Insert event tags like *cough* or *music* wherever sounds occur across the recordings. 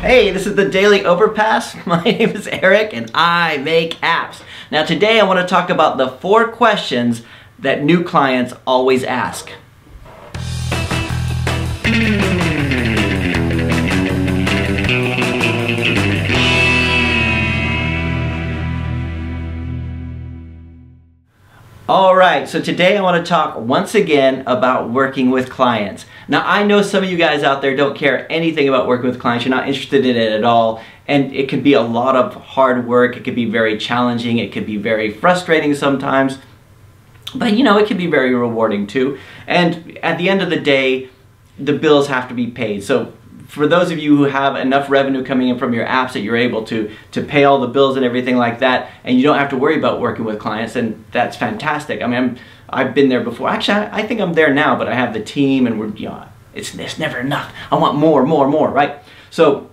Hey, this is the Daily Overpass. *laughs* My name is Eric and I make apps. Now today I want to talk about the four questions that new clients always ask. Right, so today I want to talk once again about working with clients. Now, I know some of you guys out there don't care anything about working with clients. You're not interested in it at all. And it can be a lot of hard work. It can be very challenging. It can be very frustrating sometimes. But you know, it can be very rewarding too. And at the end of the day, the bills have to be paid. So for those of you who have enough revenue coming in from your apps that you're able to to pay all the bills and everything like that and you don't have to worry about working with clients and that's fantastic. I mean i have been there before. Actually I, I, think i'm there now but i have the team and we're you know it's, it's never enough. I want more more more right? So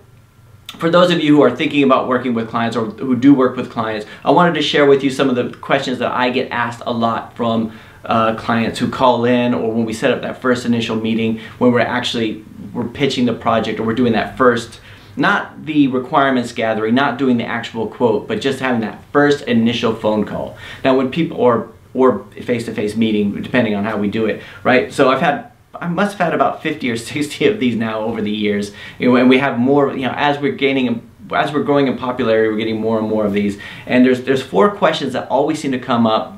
for those of you who are thinking about working with clients or who do work with clients i wanted to share with you some of the questions that i get asked a lot from uh, clients who call in or when we set up that first initial meeting when we're actually we're pitching the project or we're doing that first not the requirements gathering not doing the actual quote but just having that first initial phone call now when people or or face-to-face meeting depending on how we do it right so i've had I must have had about 50 or *laughs* 60 of these now over the years. You know, and we have more, you know, as we're gaining, as we're growing in popularity, we're getting more and more of these. And there's, there's four questions that always seem to come up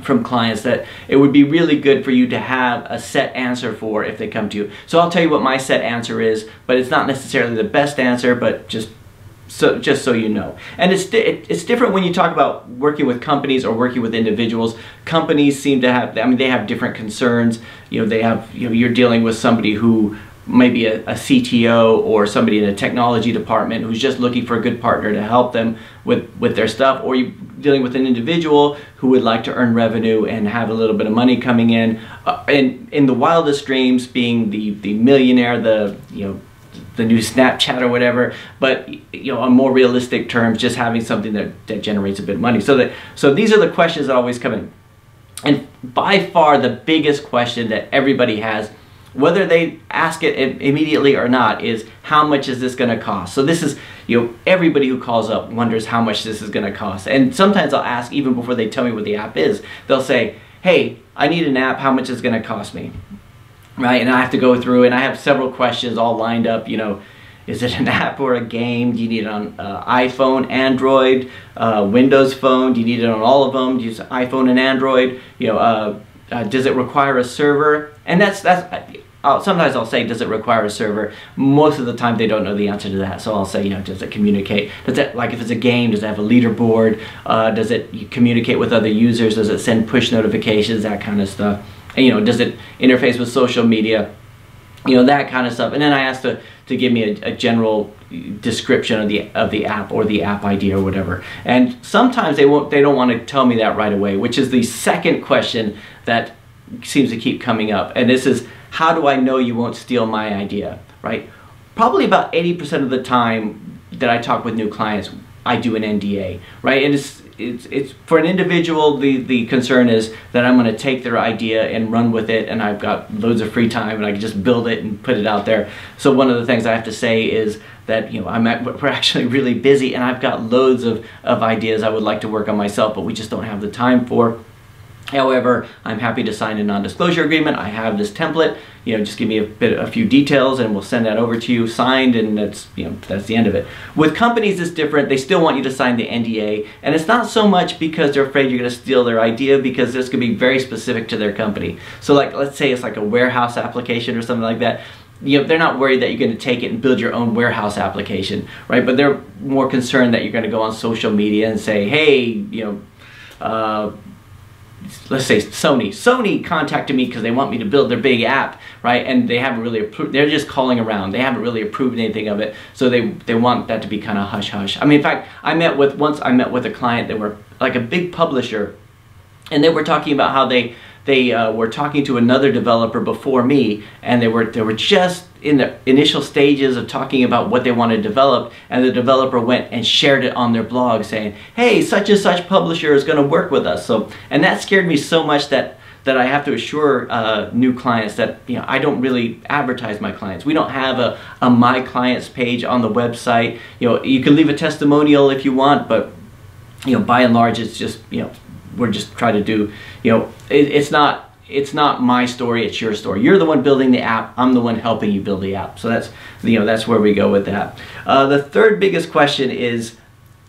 from clients that it would be really good for you to have a set answer for if they come to you. So I'll tell you what my set answer is, but it's not necessarily the best answer, but just so just so you know. And it's it's different when you talk about working with companies or working with individuals. Companies seem to have I mean they have different concerns. You know, they have you know you're dealing with somebody who maybe a, a, CTO or somebody in a technology department who's just looking for a good partner to help them with, with their stuff, or you're dealing with an individual who would like to earn revenue and have a little bit of money coming in. Uh, and in the wildest dreams, being the, the millionaire, the, you know, the new Snapchat or whatever, but you know, on more realistic terms, just having something that, that generates a bit of money. So that so these are the questions that always come in. And by far the biggest question that everybody has whether they ask it immediately or not is how much is this going to cost so this is you know everybody who calls up wonders how much this is going to cost and sometimes i'll ask even before they tell me what the app is they'll say hey i need an app how much is going to cost me right and i have to go through and i have several questions all lined up you know is it an *laughs* app or a game? Do you need it on uh, iPhone, Android, uh, Windows Phone? Do you need it on all of them? Do you use iPhone and Android? You know, uh, uh, does it require a server? And that's that's. I'll, sometimes I'll say, does it require a server? Most of the time they don't know the answer to that. So I'll say, you know, does it communicate? Does it, like if it's a game, does it have a leaderboard? Uh, does it communicate with other users? Does it send push notifications? That kind of stuff. And, you know, does it interface with social media? You know, that kind of stuff. And then I asked to, to give me a, a general description of the of the app or the app ID or whatever. And sometimes they won't they don't want to tell me that right away, which is the second question that seems to keep coming up. And this is how do I know you won't steal my idea, right? Probably about 80% of the time that I talk with new clients, I do an NDA, right? And it's it's, it's for an individual the the concern is that I'm going to take their idea and run with it and I've got loads of free time and I can just build it and put it out there. So one of the things I have to say is that you know I'm at, *laughs* we're actually really busy and I've got loads of, of ideas I would like to work on myself but we just don't have the time for However, I'm happy to sign a non-disclosure agreement. I have this template. You know, just give me a bit, a few details, and we'll send that over to you signed, and that's you know that's the end of it. With companies, it's different. They still want you to sign the NDA, and it's not so much because they're afraid you're going to steal their idea, because this could be very specific to their company. So, like, let's say it's like a warehouse application or something like that you know, they're not worried that you're going to take it and build your own warehouse application, right? But they're more concerned that you're going to go on social media and say, hey, you know, uh, let's say Sony. Sony contacted me because they want me to build their big app, right? And they haven't really approved. They're just calling around. They haven't really approved anything of it. So they they want that to be kind of hush hush. I mean, in fact, I met with once I met with a client that were like a big publisher, and they were talking about how they they uh, were talking to another developer before me, and they were they were just in the initial stages of talking about what they want to develop, and the developer went and shared it on their blog, saying, "Hey, such and such publisher is going to work with us." So, and that scared me so much that that I have to assure uh, new clients that you know I don't really advertise my clients. We don't have a, a my clients page on the website. You know, you can leave a testimonial if you want, but you know, by and large, it's just you know we're just trying to do you know it, it's not it's not my story it's your story. You're the one building the app i'm the one helping you build the app. So that's you know that's where we go with that. Uh, the third biggest question is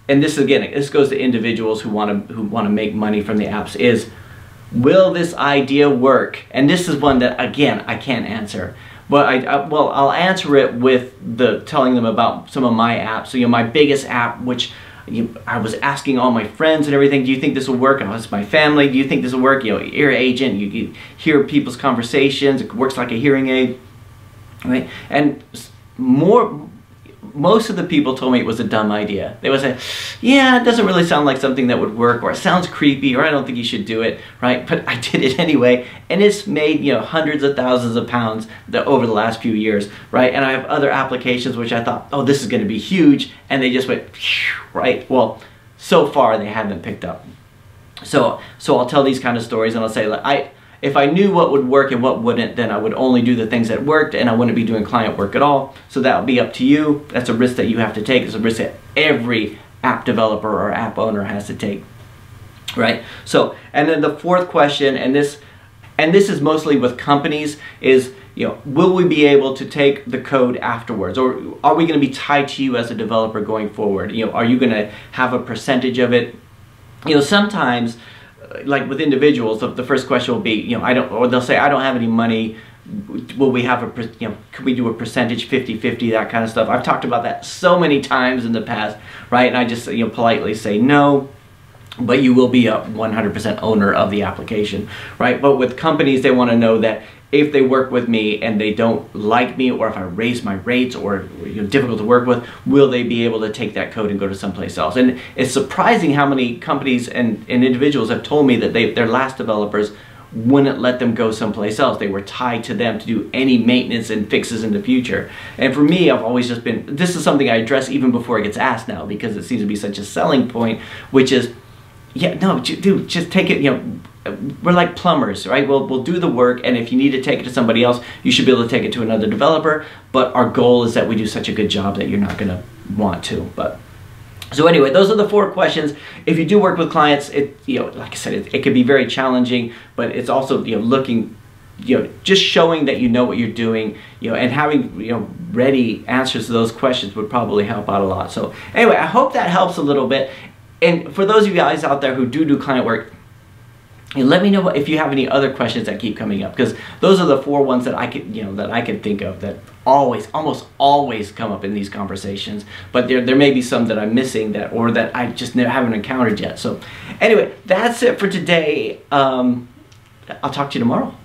and this is again this goes to individuals who want to who want to make money from the apps is will this idea work? And this is one that again i can't answer. But I, I, well i'll answer it with the telling them about some of my apps. So you know my biggest app which you, I was asking all my friends and everything, do you think this will work? And was my family, do you think this will work? You know, Ear Agent, you, you hear people's conversations, it works like a hearing aid, right? And more, most of the people told me it was a dumb idea. They would say, yeah, it doesn't really sound like something that would work, or it sounds creepy, or I don't think you should do it, right? But I did it anyway, and it's made, you know, hundreds of thousands of pounds the, over the last few years, right? And I have other applications which I thought, oh, this is gonna be huge, and they just went, right? Well, so far they haven't picked up. So, so I'll tell these kind of stories, and I'll say, like, I, if I knew what would work and what wouldn't, then I would only do the things that worked and I wouldn't be doing client work at all. So that would be up to you. That's a risk that you have to take. It's a risk that every app developer or app owner has to take. Right? So, and then the fourth question, and this and this is mostly with companies, is you know, will we be able to take the code afterwards? Or are we going to be tied to you as a developer going forward? You know, are you going to have a percentage of it? You know, sometimes Uh, like with individuals, the, the first question will be, you know, I don't, or they'll say, I don't have any money. Will we have a, you know, can we do a percentage 50-50, that kind of stuff? I've talked about that so many times in the past, right? And I just, you know, politely say no but you will be a 100% owner of the application, right? But with companies, they want to know that if they work with me and they don't like me or if I raise my rates or you know, difficult to work with, will they be able to take that code and go to someplace else? And it's surprising how many companies and, and individuals have told me that they, their last developers wouldn't let them go someplace else. They were tied to them to do any maintenance and fixes in the future. And for me, I've always just been, this is something I address even before it gets asked now because it seems to be such a selling point, which is, yeah, no, dude, just take it, you know, we're like plumbers, right? We'll, we'll do the work, and if you need to take it to somebody else, you should be able to take it to another developer. But our goal is that we do such a good job that you're not to want to. But so anyway, those are the four questions. If you do work with clients, it you know, like I said, it, it can be very challenging, but it's also you know looking, you know, just showing that you know what you're doing, you know, and having you know ready answers to those questions would probably help out a lot. So anyway, I hope that helps a little bit. And for those of you guys out there who do do client work, let me know if you have any other questions that keep coming up because those are the four ones that I could, you know, that I can think of that always, almost always come up in these conversations. But there, there may be some that I'm missing that or that I just never haven't encountered yet. So, anyway, that's it for today. Um, I'll talk to you tomorrow.